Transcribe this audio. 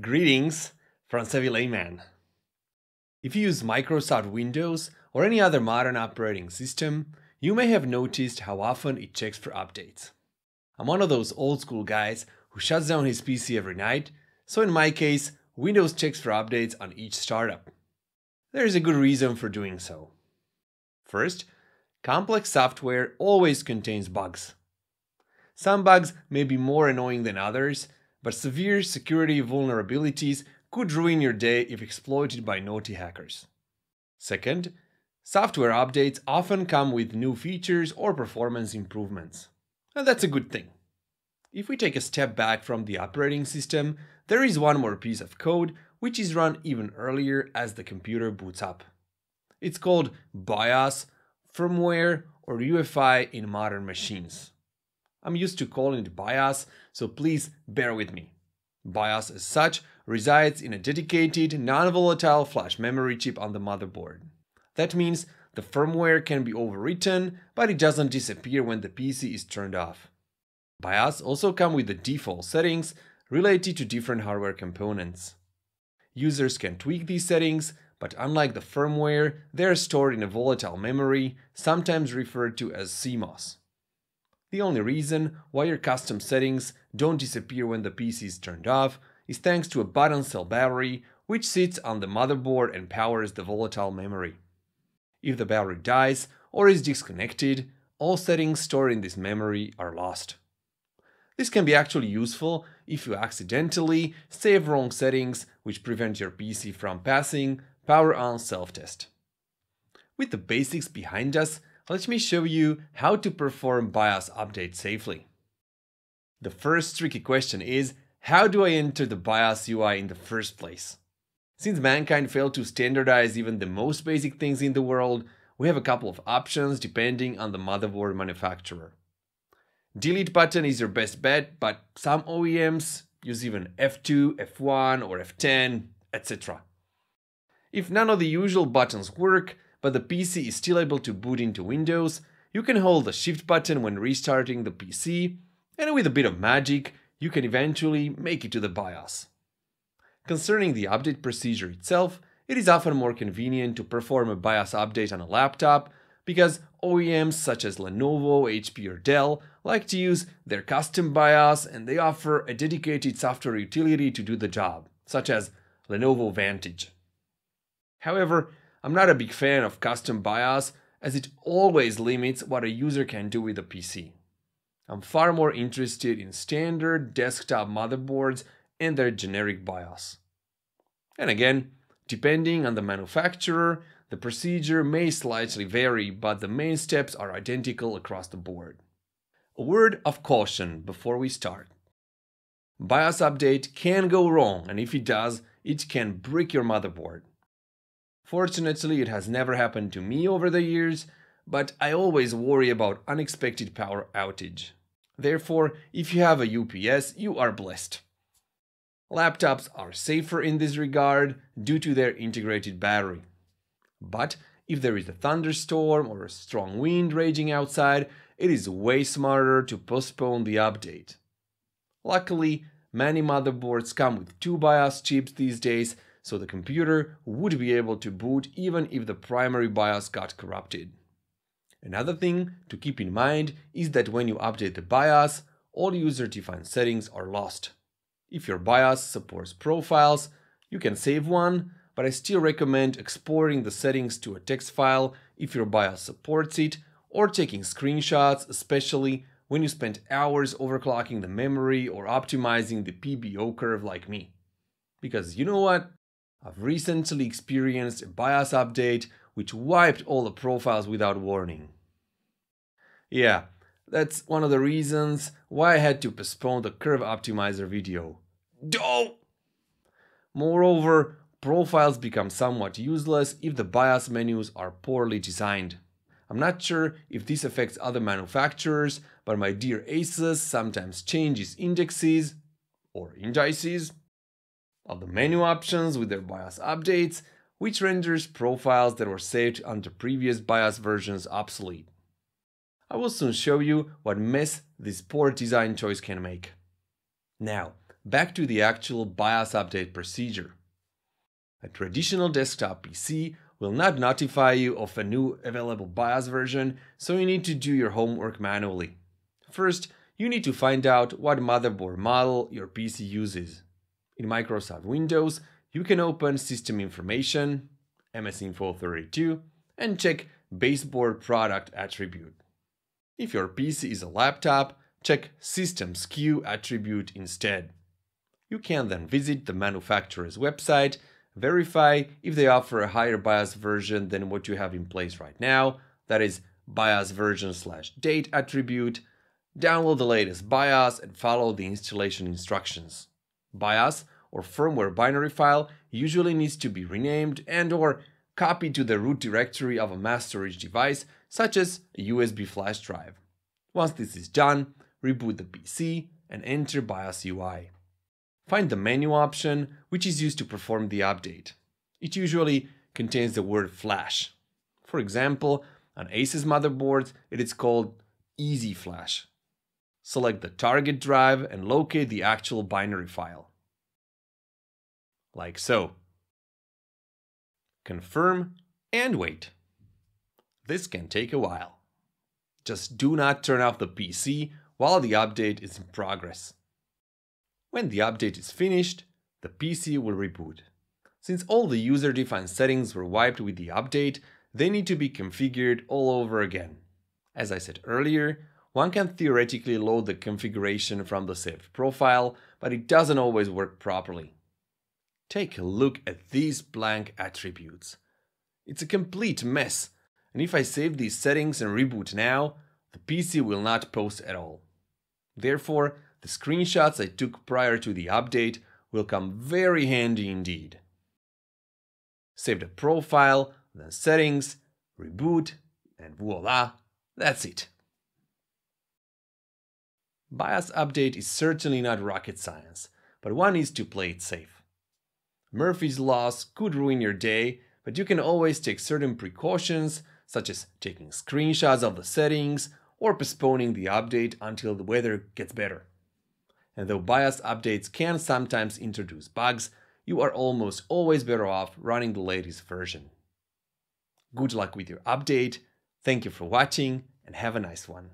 Greetings from Savvy Layman. If you use Microsoft Windows or any other modern operating system, you may have noticed how often it checks for updates. I'm one of those old school guys who shuts down his PC every night, so in my case, Windows checks for updates on each startup. There is a good reason for doing so. First, complex software always contains bugs. Some bugs may be more annoying than others, but severe security vulnerabilities could ruin your day if exploited by naughty hackers. Second, software updates often come with new features or performance improvements. And that's a good thing. If we take a step back from the operating system, there is one more piece of code which is run even earlier as the computer boots up. It's called BIOS, firmware, or UEFI in modern machines. I'm used to calling it BIOS, so please bear with me. BIOS as such resides in a dedicated, non-volatile flash memory chip on the motherboard. That means the firmware can be overwritten, but it doesn't disappear when the PC is turned off. BIOS also come with the default settings related to different hardware components. Users can tweak these settings, but unlike the firmware, they are stored in a volatile memory, sometimes referred to as CMOS. The only reason why your custom settings don't disappear when the PC is turned off is thanks to a button cell battery which sits on the motherboard and powers the volatile memory. If the battery dies or is disconnected, all settings stored in this memory are lost. This can be actually useful if you accidentally save wrong settings which prevent your PC from passing power on self-test. With the basics behind us, let me show you how to perform BIOS update safely. The first tricky question is, how do I enter the BIOS UI in the first place? Since mankind failed to standardize even the most basic things in the world, we have a couple of options depending on the motherboard manufacturer. Delete button is your best bet, but some OEMs use even F2, F1 or F10, etc. If none of the usual buttons work, but the PC is still able to boot into Windows, you can hold the shift button when restarting the PC, and with a bit of magic, you can eventually make it to the BIOS. Concerning the update procedure itself, it is often more convenient to perform a BIOS update on a laptop because OEMs such as Lenovo, HP or Dell like to use their custom BIOS and they offer a dedicated software utility to do the job, such as Lenovo Vantage. However, I'm not a big fan of custom BIOS as it always limits what a user can do with a PC. I'm far more interested in standard desktop motherboards and their generic BIOS. And again, depending on the manufacturer, the procedure may slightly vary, but the main steps are identical across the board. A word of caution before we start. BIOS update can go wrong, and if it does, it can brick your motherboard. Fortunately, it has never happened to me over the years, but I always worry about unexpected power outage. Therefore, if you have a UPS, you are blessed. Laptops are safer in this regard due to their integrated battery. But if there is a thunderstorm or a strong wind raging outside, it is way smarter to postpone the update. Luckily, many motherboards come with two BIOS chips these days, so the computer would be able to boot even if the primary BIOS got corrupted. Another thing to keep in mind is that when you update the BIOS, all user-defined settings are lost. If your BIOS supports profiles, you can save one, but I still recommend exporting the settings to a text file if your BIOS supports it, or taking screenshots, especially when you spend hours overclocking the memory or optimizing the PBO curve like me. Because you know what? I've recently experienced a BIOS update which wiped all the profiles without warning. Yeah, that's one of the reasons why I had to postpone the Curve Optimizer video. Don't! Moreover, profiles become somewhat useless if the BIOS menus are poorly designed. I'm not sure if this affects other manufacturers, but my dear Asus sometimes changes indexes or indices of the menu options with their BIOS updates, which renders profiles that were saved under previous BIOS versions obsolete. I will soon show you what mess this poor design choice can make. Now, back to the actual BIOS update procedure. A traditional desktop PC will not notify you of a new available BIOS version, so you need to do your homework manually. First, you need to find out what motherboard model your PC uses. In Microsoft Windows, you can open System Information, MS Info 32, and check Baseboard Product Attribute. If your PC is a laptop, check System SKU attribute instead. You can then visit the manufacturer's website, verify if they offer a higher BIOS version than what you have in place right now, that is BIOS version slash date attribute, download the latest BIOS and follow the installation instructions. BIOS or firmware binary file usually needs to be renamed and or copied to the root directory of a mass storage device such as a USB flash drive. Once this is done, reboot the PC and enter BIOS UI. Find the menu option, which is used to perform the update. It usually contains the word flash. For example, on Asus motherboards, it is called EZ Flash. Select the target drive and locate the actual binary file. Like so. Confirm and wait. This can take a while. Just do not turn off the PC while the update is in progress. When the update is finished, the PC will reboot. Since all the user-defined settings were wiped with the update, they need to be configured all over again. As I said earlier, one can theoretically load the configuration from the saved profile, but it doesn't always work properly. Take a look at these blank attributes. It's a complete mess, and if I save these settings and reboot now, the PC will not post at all. Therefore, the screenshots I took prior to the update will come very handy indeed. Save the profile, then settings, reboot, and voila, that's it. BIOS update is certainly not rocket science, but one needs to play it safe. Murphy's laws could ruin your day, but you can always take certain precautions, such as taking screenshots of the settings or postponing the update until the weather gets better and though BIOS updates can sometimes introduce bugs, you are almost always better off running the latest version. Good luck with your update, thank you for watching, and have a nice one.